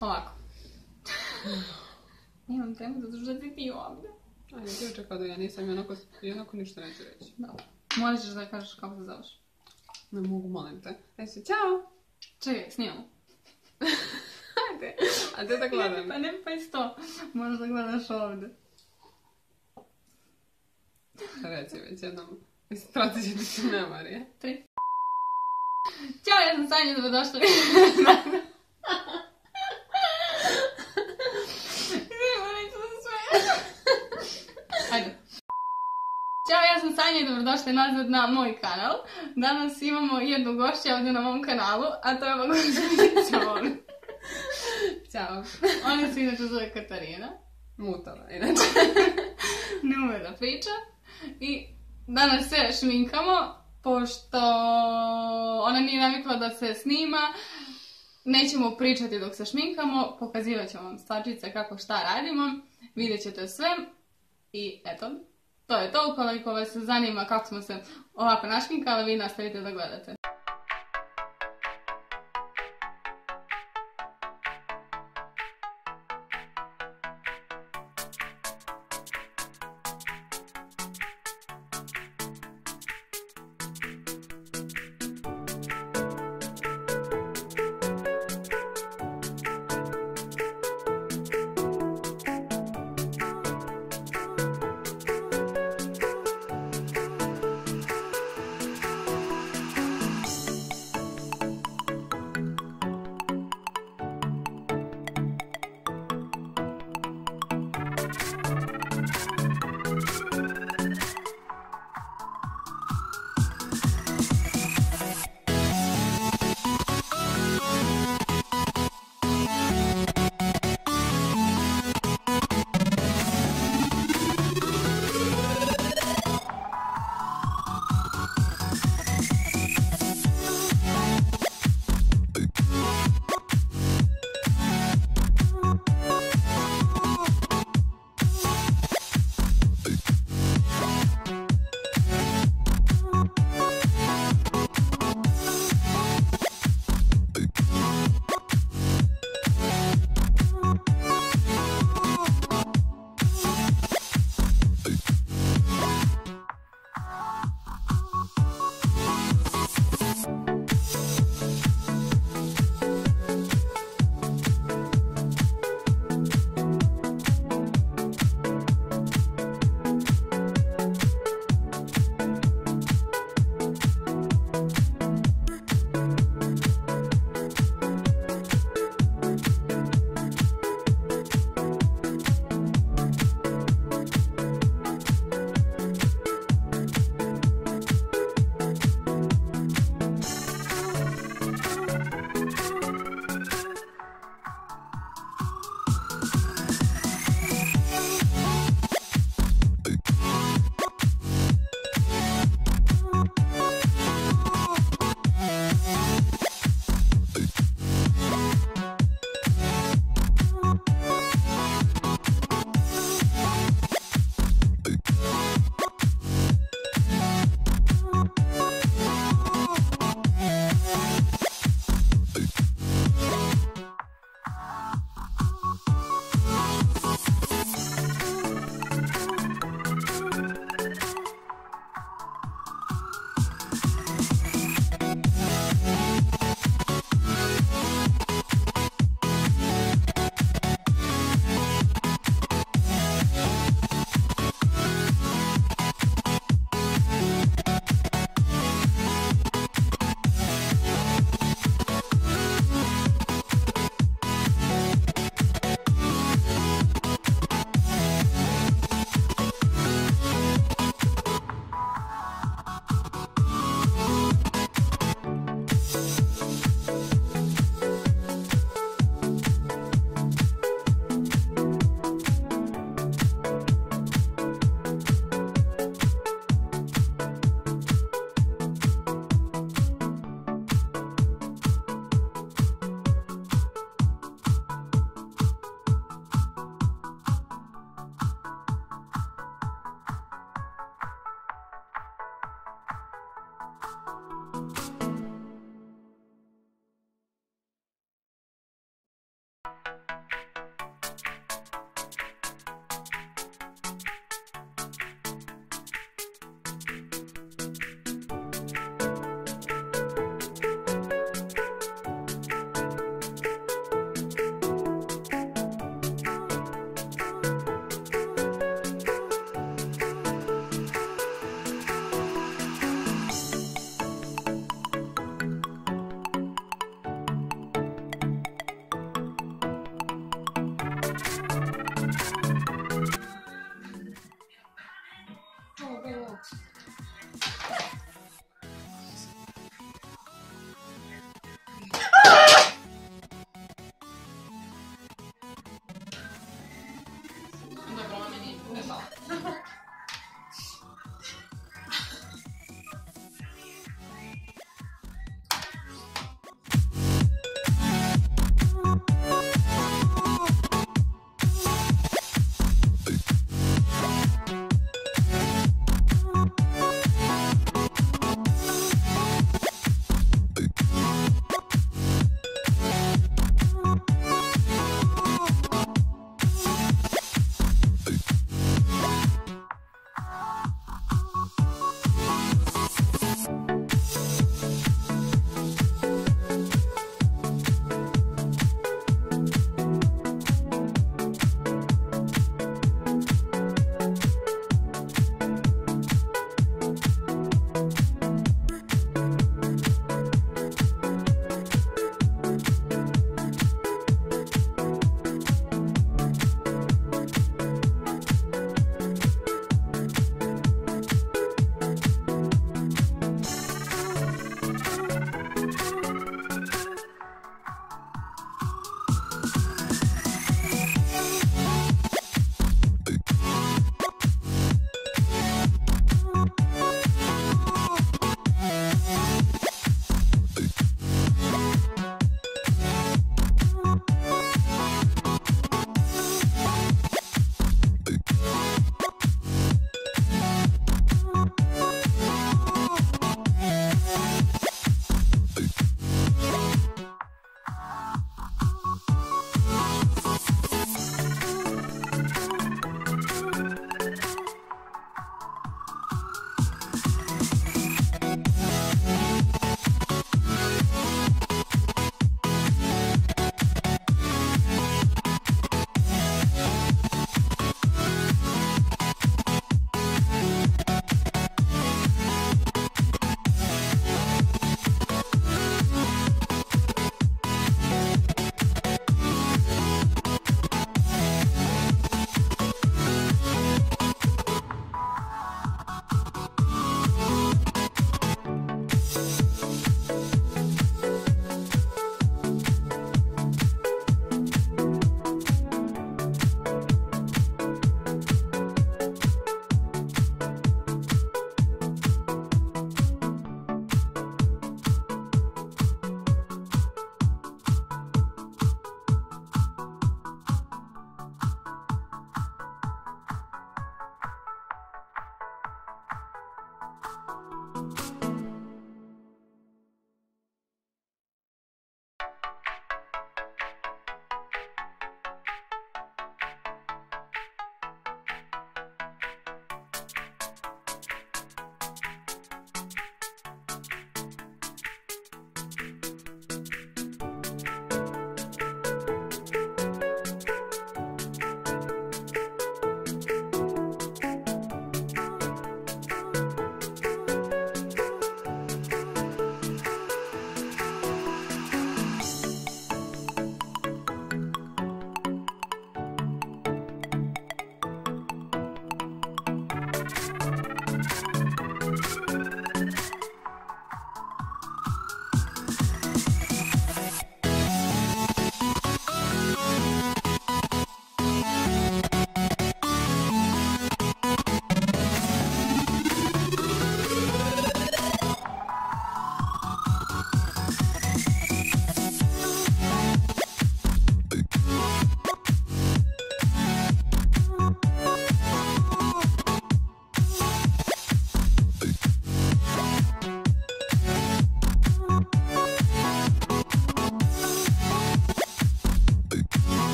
Ovako. Imam temu zato što si ti ovdje. Ajde, ti očekao da ja nisam i onako, i onako ništa neću reći. Dobro. Morat ćeš da kažeš kako se zoveš. Ne mogu, molim te. Reci, čao! Čekaj, snimamo. Ajde, a te da gledam. Pa ne pa isto. Možeš da gledaš ovdje. Reci već jednom. Mislim, trati će ti memorije. Tri. Ćao, ja sam Sanja, dobrodošli. Idemo, neću da se smijem. Ajde. Ćao, ja sam Sanja i dobrodošli nazad na moj kanal. Danas imamo jednu gošću ovdje na mom kanalu, a to je ovdje. Ćao. Ona se inače zove Katarina. Mutala, inače. ne ume da priča. I danas se šminkamo, pošto ona nije navikla da se snima. Nećemo pričati dok se šminkamo, pokazivat ćemo vam stvarčice kako šta radimo. Vidjet ćete sve. I eto, to je to. Ukoliko vas zanima kako smo se ovako našminkali, vi nastavite da gledate.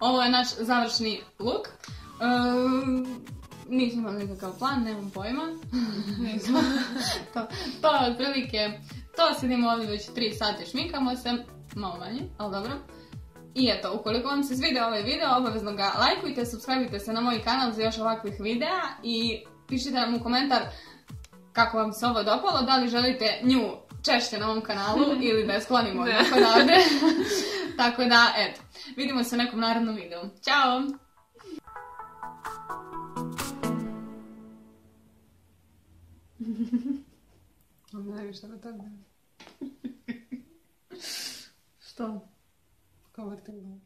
Ovo je naš završni look. Ehm, nismo imali nikakav plan, nemam pojma. To, to je otprilike, to sedimo ovdje već 3 sati, šminkamo se, malo manje, ali dobro. I eto, ukoliko vam se svidio ovaj video, obavezno ga lajkujte, subscribeujte se na moj kanal za još ovakvih videa i pišite nam u komentar kako vam se ovo dopalo, da li želite nju češće na ovom kanalu ili da je sklonimo odavde. Tako da, eto, vidimo se u nekom narednom videu. Ćao! Onda ne više da tako. Što? Kao vrtim glavu.